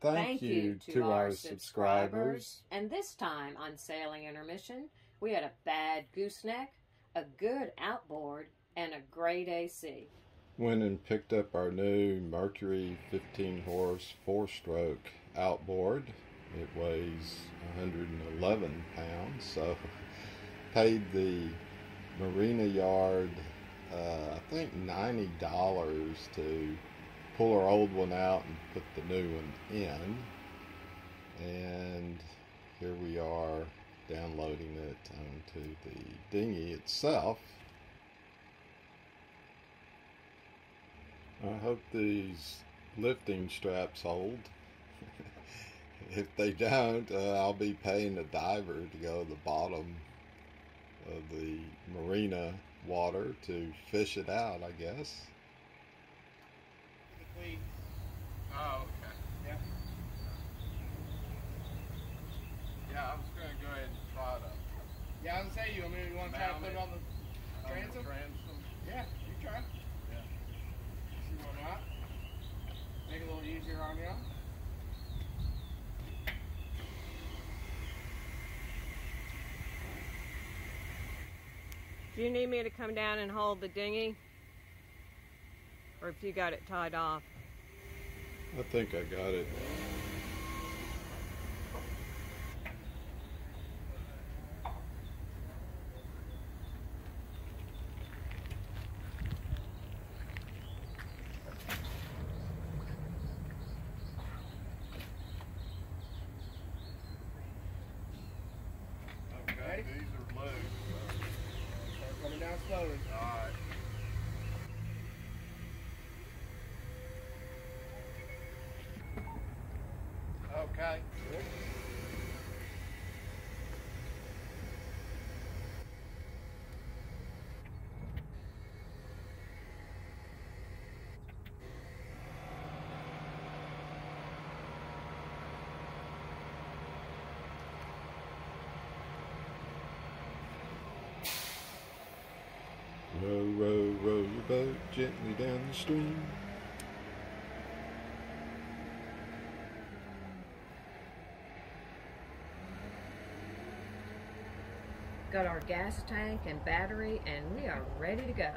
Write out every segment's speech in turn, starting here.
Thank, you, to, our subscribers. And this time on Sailing Intermission, we had a bad gooseneck, a good outboard, and a great AC. Went and picked up our new Mercury 15 horse four stroke outboard. It weighs 111 pounds, so paid the marina yard, uh, I think $90 to pull our old one out and put the new one in. And here we are downloading it onto the dinghy itself. I hope these lifting straps hold. if they don't, uh, I'll be paying a diver to go to the bottom of the marina water to fish it out, I guess. Oh, okay. Yeah. Yeah, I was gonna go ahead and try to Yeah, I was gonna say you. I mean, you want to try to put it it on the on the transom? transom. Yeah, you try. Yeah. See why not? Make it a little easier on you. Do you need me to come down and hold the dinghy? Or if you got it tied off? I think I got it. Okay, Ready? these are loose. Start coming down slowly. Alright. Okay. Row, row, row your boat gently down the stream. Got our gas tank and battery, and we are ready to go.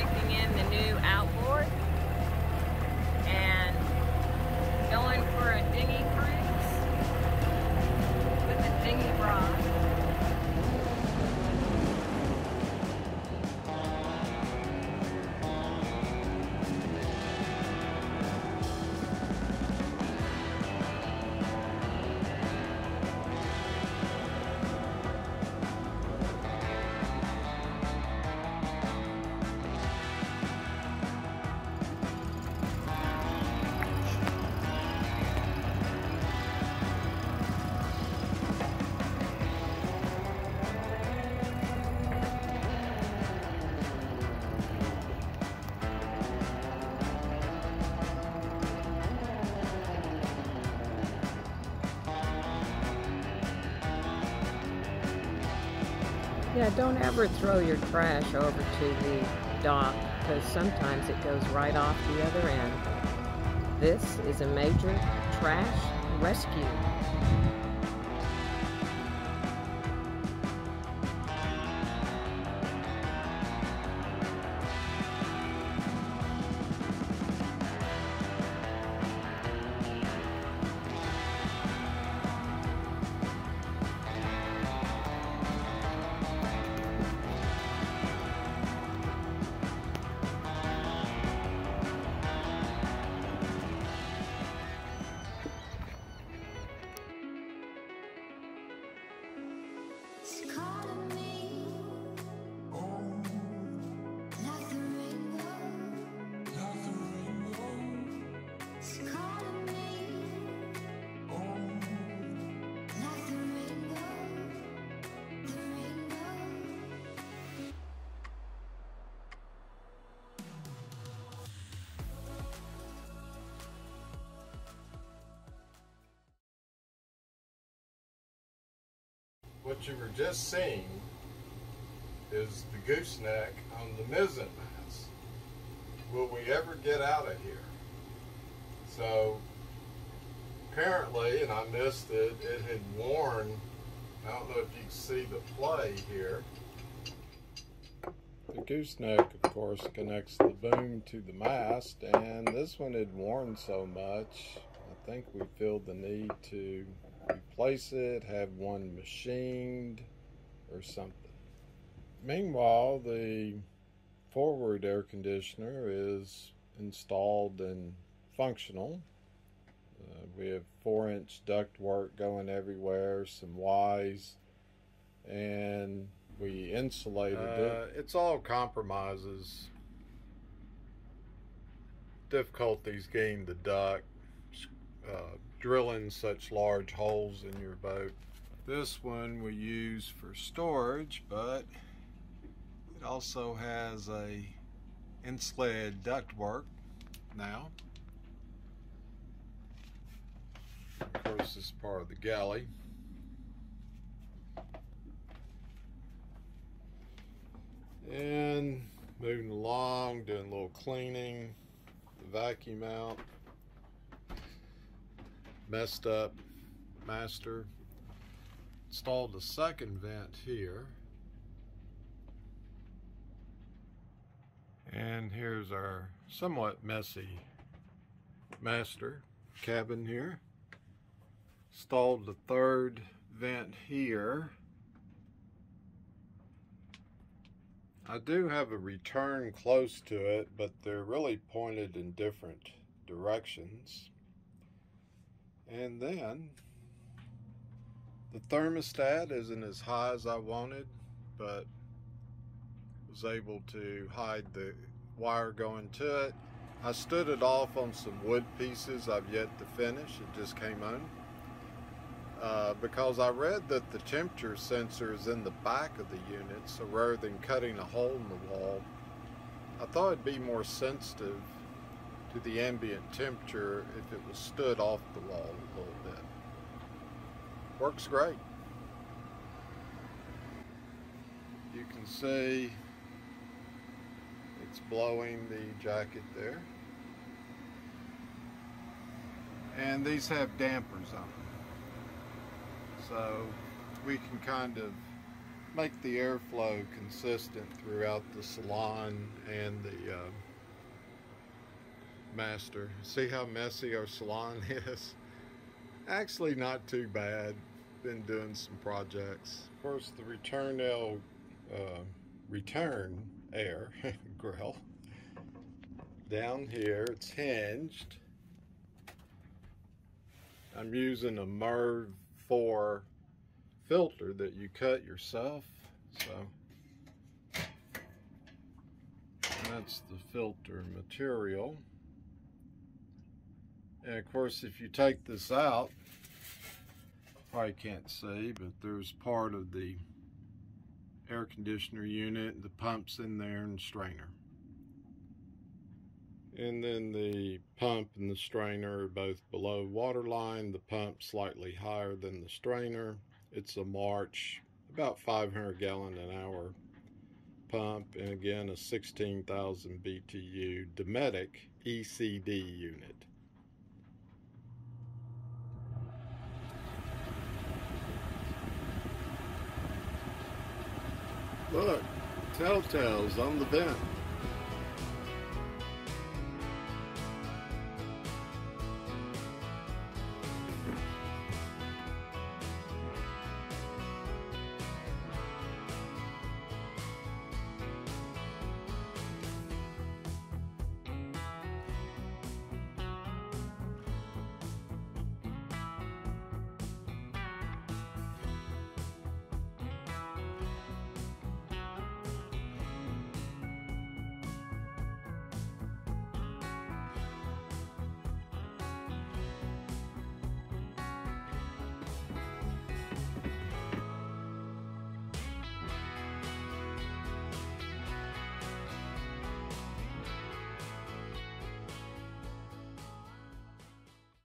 Breaking in the new outboard Yeah, don't ever throw your trash over to the dock because sometimes it goes right off the other end. This is a major trash rescue. What you were just seeing is the gooseneck on the mizzen mast. Will we ever get out of here? So apparently, and I missed it, it had worn, I don't know if you can see the play here. The gooseneck, of course, connects the boom to the mast, and this one had worn so much, I think we feel the need to replace it, have one machined, or something. Meanwhile, the forward air conditioner is installed and functional. Uh, we have four inch duct work going everywhere, some Ys, and we insulated uh, it. It's all compromises. Difficulties getting the duct, uh, drilling such large holes in your boat. This one we use for storage, but it also has a insulated ductwork now. Of course, this is part of the galley. And moving along, doing a little cleaning, the vacuum out, messed up master, installed the second vent here. And here's our somewhat messy master cabin here. Installed the third vent here. I do have a return close to it, but they're really pointed in different directions. And then the thermostat isn't as high as I wanted, but was able to hide the wire going to it. I stood it off on some wood pieces I've yet to finish. It just came on. Uh, because I read that the temperature sensor is in the back of the unit, so rather than cutting a hole in the wall, I thought it'd be more sensitive to the ambient temperature if it was stood off the wall a little bit. Works great. You can see it's blowing the jacket there. And these have dampers on them. So we can kind of make the airflow consistent throughout the salon and the uh, master. See how messy our salon is? Actually not too bad. Been doing some projects. Course the return L uh, return air grill. Down here, it's hinged. I'm using a MERV 4 filter that you cut yourself. So that's the filter material. And of course, if you take this out, probably can't see, but there's part of the air conditioner unit, the pumps in there, and strainer. And then the pump and the strainer are both below waterline, the pump slightly higher than the strainer. It's a March, about 500 gallon an hour pump, and again a 16,000 BTU Dometic ECD unit. Look, telltales on the vent.